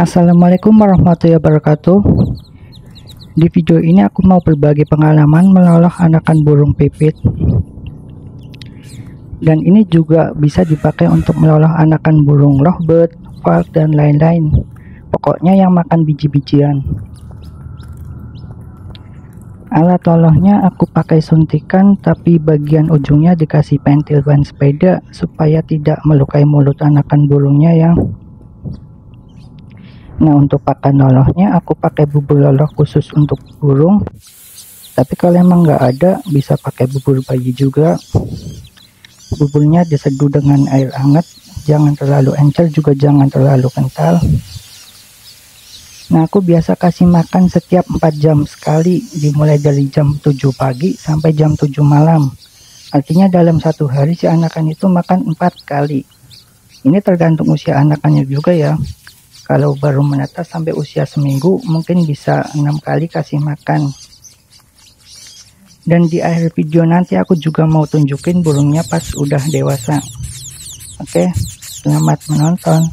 Assalamualaikum warahmatullahi wabarakatuh. Di video ini aku mau berbagi pengalaman meloloh anakan burung pipit. Dan ini juga bisa dipakai untuk meloloh anakan burung lovebird, falk, dan lain-lain. Pokoknya yang makan biji-bijian. Alat lolohnya aku pakai suntikan tapi bagian ujungnya dikasih pentil ban sepeda supaya tidak melukai mulut anakan burungnya ya Nah untuk pakan lolohnya aku pakai bubur loloh khusus untuk burung. Tapi kalau emang nggak ada bisa pakai bubur bayi juga. Buburnya diseduh dengan air hangat. Jangan terlalu encer juga jangan terlalu kental. Nah aku biasa kasih makan setiap 4 jam sekali dimulai dari jam 7 pagi sampai jam 7 malam. Artinya dalam satu hari si anakan itu makan 4 kali. Ini tergantung usia anakannya juga ya kalau baru menetas sampai usia seminggu mungkin bisa enam kali kasih makan. Dan di akhir video nanti aku juga mau tunjukin burungnya pas udah dewasa. Oke selamat menonton